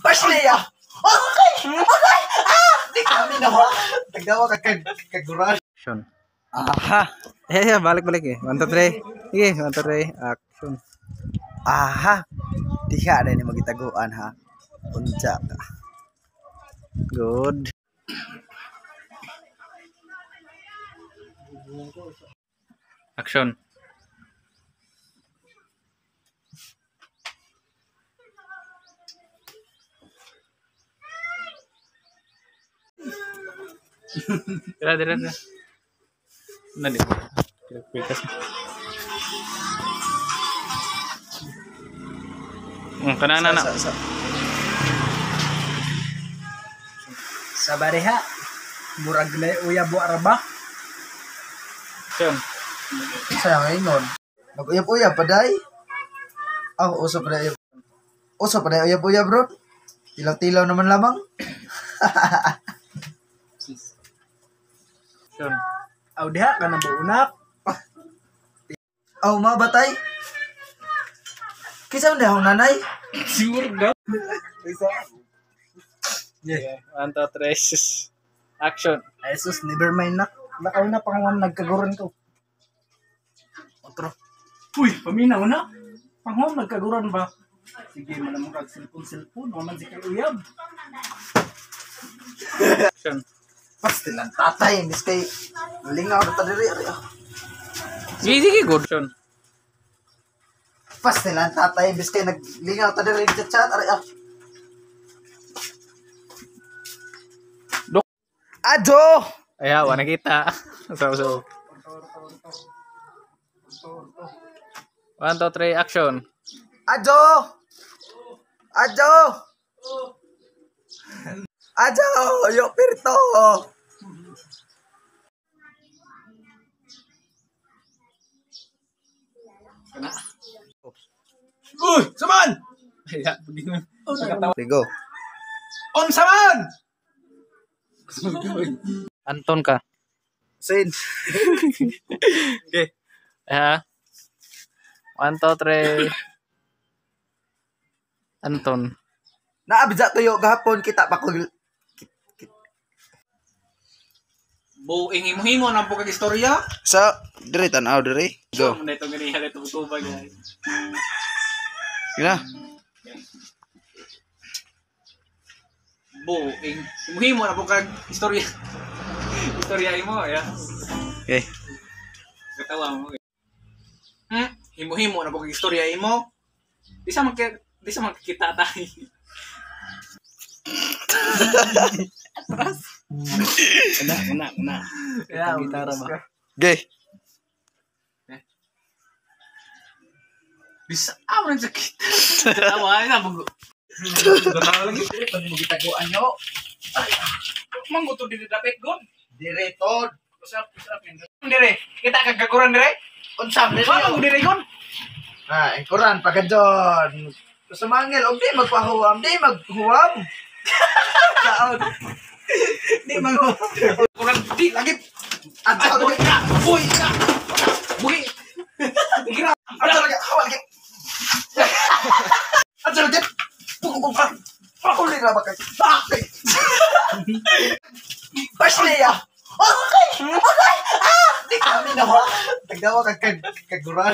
Pasli ah! Okay! Okay! Ah! Di kami na ha! Tagdawa ka kag kaguran. Action. Aha. Eh, yeah, balik-balik eh. One, two, three. Sige, one, two, three. Action. Aha! Di ka na ni magitaguan ha. Unsa ka. Good. Action. Dira, dira, dira. Nani? Pilkas. Hmm, kana na na. Sa, sa, sa bareha. Murag na uya bu araba. Action. Sayang ingon. Mag-uyab-uyab paday. Ah, uso pa na Uso pa na uyab-uyab bro. Tilaw-tilaw naman lamang. Action. Aw diha ka na buunak. Aw mabatay. Kisa unde hong nanay? Siguro daw. Yeah. One, two, three. Action. Ay sus, never mind na. Lakaw na pangam nagkaguran ko. Otro. Uy, paminaw na. Pangam nagkaguran ba? Sige, malamang kag cellphone-cellphone. Naman si kay uyab. Action. Pas lang tatay, miss kay lingaw na tadiri. Sige, sige, good. Action. Pas lang tatay, miss kay naglingaw tadiri sa chat. Ari, ah. Dok. Ajo! Ayaw, wala kita. So, so. One, two, three, action. Ajo! Ajo! Ajo! Yo pirto! Uy, saman! Kaya, begin Ligo. On saman! Anton ka. Sin. Ya. One, two, three. Anton. Naabidsa tuyo gahapon kita pa ko Buing himo-himo na po kag istorya. sa dire tanaw dire. Go. Ano ito ganihan ito tubag guys. Gina. Buing himo-himo na po kag istorya. istorya imo ya. Okay. Katawa mo. Hmm, himo-himo na po kag istorya imo. Di sa magka di sa magkita tayo. Una, una, una. Ya, gitara ba? Okay. Bisa ah nang sakit. Tawa na mo. Dara lagi pag mo gitaguan yo. Manggo to dili dapat gon. Dire tod. Usap usap yan. Dire, kita kagaguran dire. Unsam dire. Wala mo dire gon. Ha, ikuran pagadyon. Sa mangil, og di magpahuwam, di maghuwam. Saon. Di maghuwam. Kurang di lagi. Buhi lagi. ka. Pasli ah. Okay! Okay! Ah! Di kami na ha. Tagdawa ka kag kaguran.